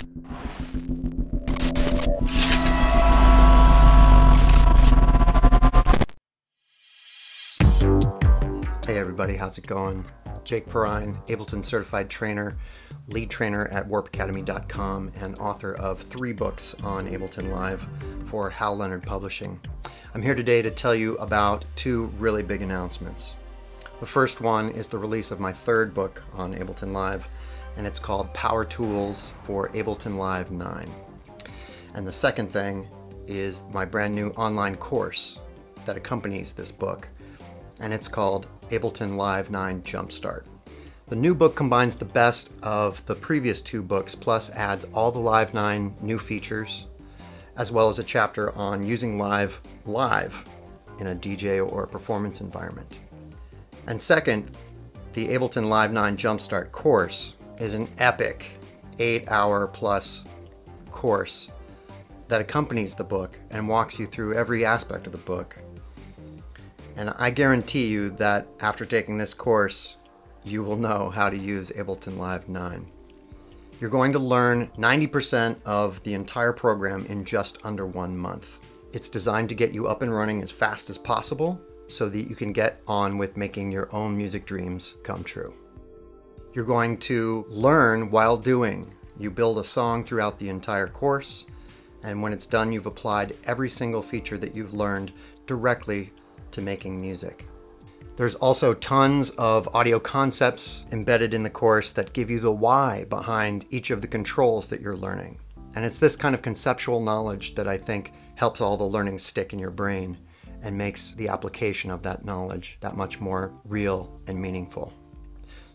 Hey everybody, how's it going? Jake Perrine, Ableton certified trainer, lead trainer at warpacademy.com, and author of three books on Ableton Live for Hal Leonard Publishing. I'm here today to tell you about two really big announcements. The first one is the release of my third book on Ableton Live, and it's called Power Tools for Ableton Live 9. And the second thing is my brand new online course that accompanies this book, and it's called Ableton Live 9 Jumpstart. The new book combines the best of the previous two books, plus adds all the Live 9 new features, as well as a chapter on using Live live in a DJ or a performance environment. And second, the Ableton Live 9 Jumpstart course is an epic eight hour plus course that accompanies the book and walks you through every aspect of the book and I guarantee you that after taking this course, you will know how to use Ableton Live 9. You're going to learn 90% of the entire program in just under one month. It's designed to get you up and running as fast as possible so that you can get on with making your own music dreams come true. You're going to learn while doing. You build a song throughout the entire course, and when it's done, you've applied every single feature that you've learned directly to making music. There's also tons of audio concepts embedded in the course that give you the why behind each of the controls that you're learning. And it's this kind of conceptual knowledge that I think helps all the learning stick in your brain and makes the application of that knowledge that much more real and meaningful.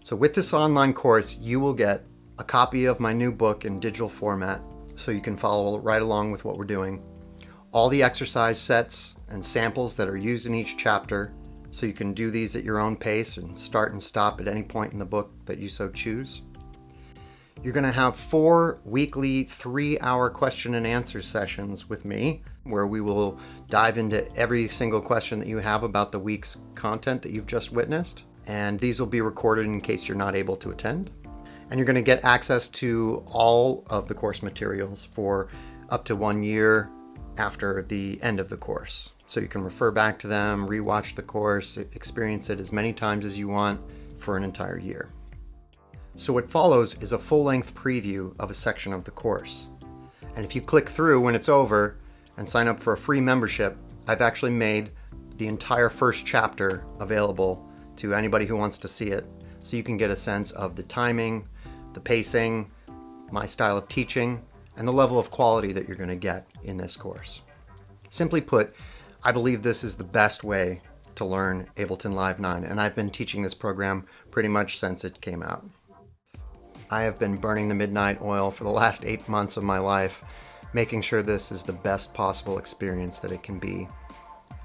So, with this online course, you will get a copy of my new book in digital format so you can follow right along with what we're doing all the exercise sets and samples that are used in each chapter so you can do these at your own pace and start and stop at any point in the book that you so choose. You're going to have four weekly three hour question and answer sessions with me where we will dive into every single question that you have about the week's content that you've just witnessed. And these will be recorded in case you're not able to attend. And you're going to get access to all of the course materials for up to one year after the end of the course. So you can refer back to them, rewatch the course, experience it as many times as you want for an entire year. So what follows is a full-length preview of a section of the course. And if you click through when it's over and sign up for a free membership, I've actually made the entire first chapter available to anybody who wants to see it so you can get a sense of the timing, the pacing, my style of teaching, and the level of quality that you're going to get in this course. Simply put, I believe this is the best way to learn Ableton Live 9, and I've been teaching this program pretty much since it came out. I have been burning the midnight oil for the last eight months of my life, making sure this is the best possible experience that it can be,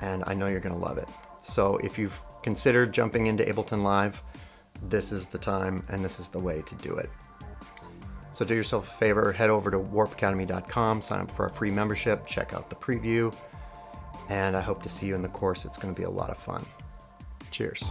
and I know you're going to love it. So if you've considered jumping into Ableton Live, this is the time and this is the way to do it. So do yourself a favor, head over to warpacademy.com, sign up for a free membership, check out the preview, and I hope to see you in the course. It's going to be a lot of fun. Cheers.